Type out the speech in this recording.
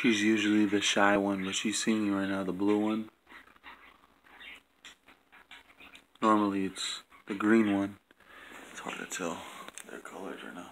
She's usually the shy one, but she's seeing you right now, the blue one. Normally it's the green one. It's hard to tell their colors right now.